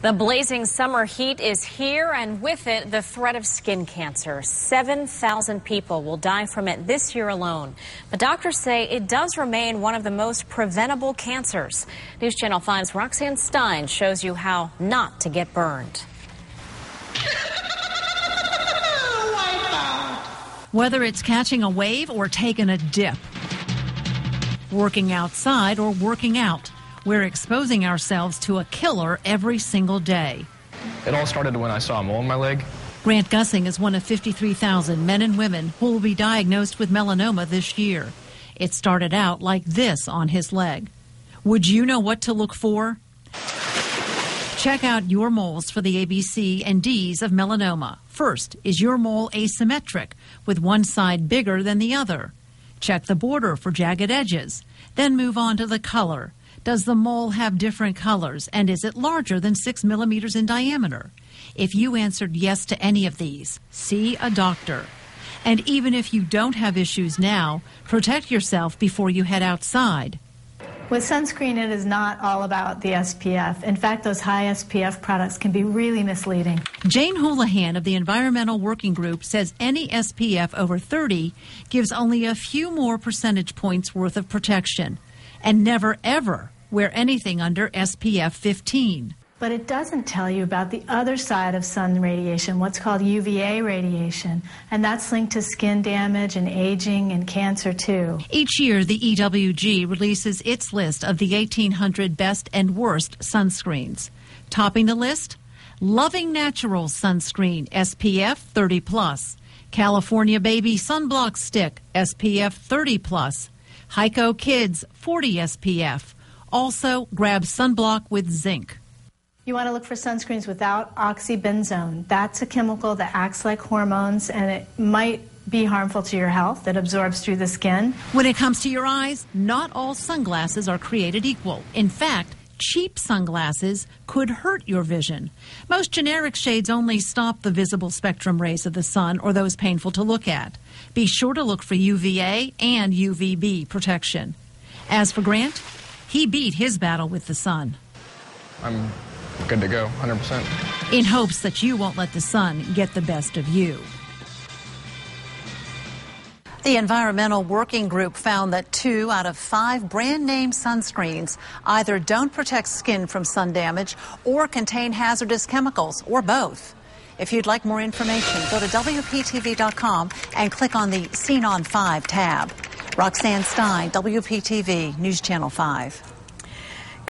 The blazing summer heat is here, and with it, the threat of skin cancer. 7,000 people will die from it this year alone. But doctors say it does remain one of the most preventable cancers. News Channel 5's Roxanne Stein shows you how not to get burned. Whether it's catching a wave or taking a dip, working outside or working out. We're exposing ourselves to a killer every single day. It all started when I saw a mole in my leg. Grant Gussing is one of 53,000 men and women who will be diagnosed with melanoma this year. It started out like this on his leg. Would you know what to look for? Check out your moles for the ABC and D's of melanoma. First, is your mole asymmetric, with one side bigger than the other? Check the border for jagged edges. Then move on to the color. Does the mole have different colors and is it larger than 6 millimeters in diameter? If you answered yes to any of these, see a doctor. And even if you don't have issues now, protect yourself before you head outside. With sunscreen, it is not all about the SPF. In fact, those high SPF products can be really misleading. Jane Houlihan of the Environmental Working Group says any SPF over 30 gives only a few more percentage points worth of protection. And never ever wear anything under SPF 15. But it doesn't tell you about the other side of sun radiation, what's called UVA radiation, and that's linked to skin damage and aging and cancer too. Each year, the EWG releases its list of the 1800 best and worst sunscreens. Topping the list, Loving Natural sunscreen SPF 30 plus, California Baby sunblock stick SPF 30 plus, Hyco Kids 40 SPF. Also, grab sunblock with zinc. You want to look for sunscreens without oxybenzone. That's a chemical that acts like hormones and it might be harmful to your health. It absorbs through the skin. When it comes to your eyes, not all sunglasses are created equal. In fact, cheap sunglasses could hurt your vision. Most generic shades only stop the visible spectrum rays of the sun or those painful to look at. Be sure to look for UVA and UVB protection. As for Grant, he beat his battle with the sun. I'm good to go, 100%. In hopes that you won't let the sun get the best of you. The Environmental Working Group found that two out of five brand name sunscreens either don't protect skin from sun damage or contain hazardous chemicals, or both. If you'd like more information, go to WPTV.com and click on the Seen on 5 tab. Roxanne Stein, WPTV News Channel 5.